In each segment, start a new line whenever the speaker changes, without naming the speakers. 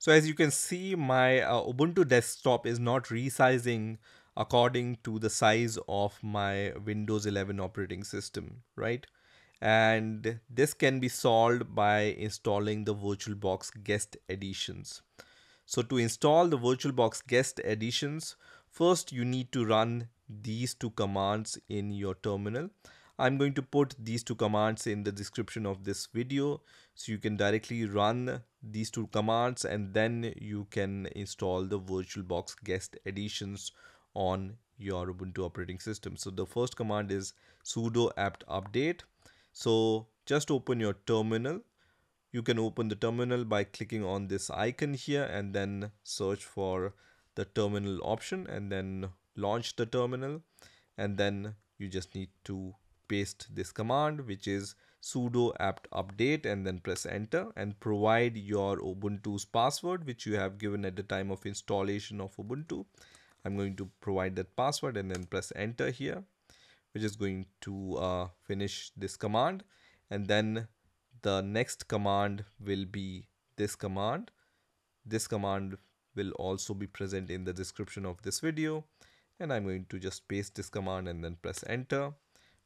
So as you can see, my uh, Ubuntu desktop is not resizing according to the size of my Windows 11 operating system, right? And this can be solved by installing the VirtualBox guest additions. So to install the VirtualBox guest additions, first you need to run these two commands in your terminal. I'm going to put these two commands in the description of this video so you can directly run these two commands and then you can install the VirtualBox guest additions on your Ubuntu operating system. So the first command is sudo apt update. So just open your terminal. You can open the terminal by clicking on this icon here and then search for the terminal option and then launch the terminal and then you just need to paste this command which is sudo apt update and then press enter and provide your Ubuntu's password which you have given at the time of installation of Ubuntu. I'm going to provide that password and then press enter here which is going to uh, finish this command and then the next command will be this command. This command will also be present in the description of this video and I'm going to just paste this command and then press enter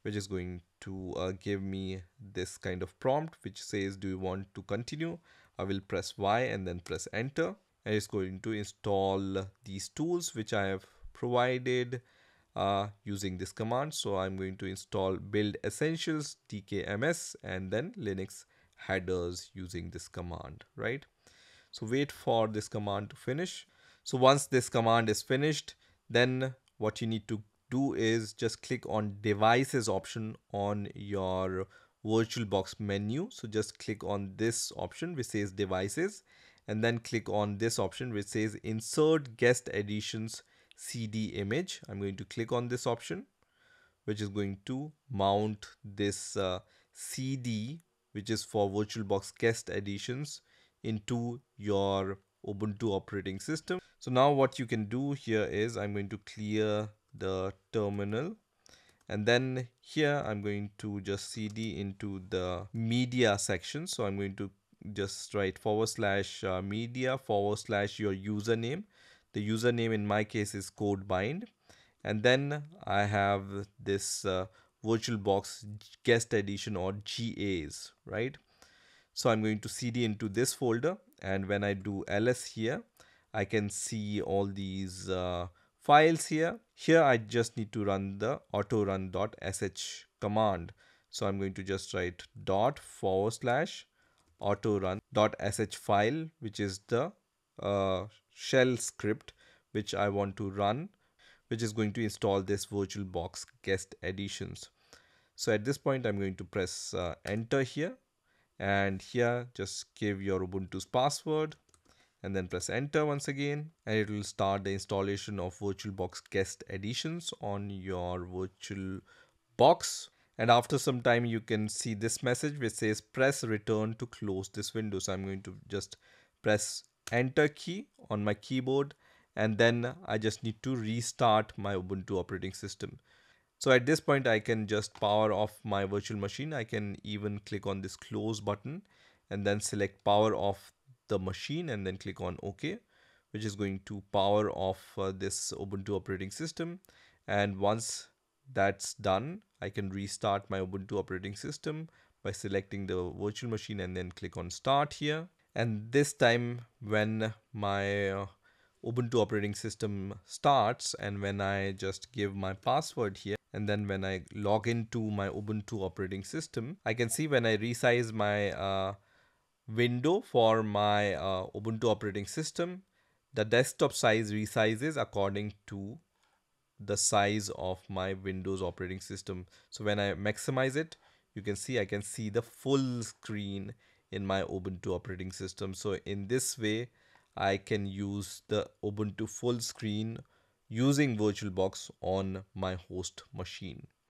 which is going to uh, give me this kind of prompt which says do you want to continue? I will press Y and then press enter. And it's going to install these tools which I have provided uh, using this command. So I'm going to install build essentials dkms and then linux headers using this command right? So wait for this command to finish. So once this command is finished then what you need to do is just click on devices option on your VirtualBox menu. So just click on this option which says devices and then click on this option which says insert guest additions CD image. I'm going to click on this option which is going to mount this uh, CD which is for VirtualBox guest additions into your Ubuntu operating system. So now what you can do here is I'm going to clear the terminal. And then here I'm going to just cd into the media section. So I'm going to just write forward slash uh, media forward slash your username. The username in my case is codebind. And then I have this uh, VirtualBox guest addition or GAs right? So I'm going to cd into this folder. And when I do ls here I can see all these uh, files here. Here I just need to run the autorun.sh command. So I'm going to just write dot forward slash autorun.sh file which is the uh, shell script which I want to run which is going to install this VirtualBox guest additions. So at this point I'm going to press uh, enter here and here just give your Ubuntu's password and then press enter once again and it will start the installation of VirtualBox guest additions on your VirtualBox and after some time you can see this message which says press return to close this window so I'm going to just press enter key on my keyboard and then I just need to restart my Ubuntu operating system. So at this point I can just power off my virtual machine. I can even click on this close button and then select power off the machine and then click on OK which is going to power off uh, this Ubuntu operating system. And once that's done I can restart my Ubuntu operating system by selecting the virtual machine and then click on start here. And this time when my uh, Ubuntu operating system starts and when I just give my password here and then when I log into my Ubuntu operating system I can see when I resize my uh, window for my uh, Ubuntu operating system. The desktop size resizes according to the size of my Windows operating system. So when I maximize it, you can see I can see the full screen in my Ubuntu operating system. So in this way, I can use the Ubuntu full screen using VirtualBox on my host machine.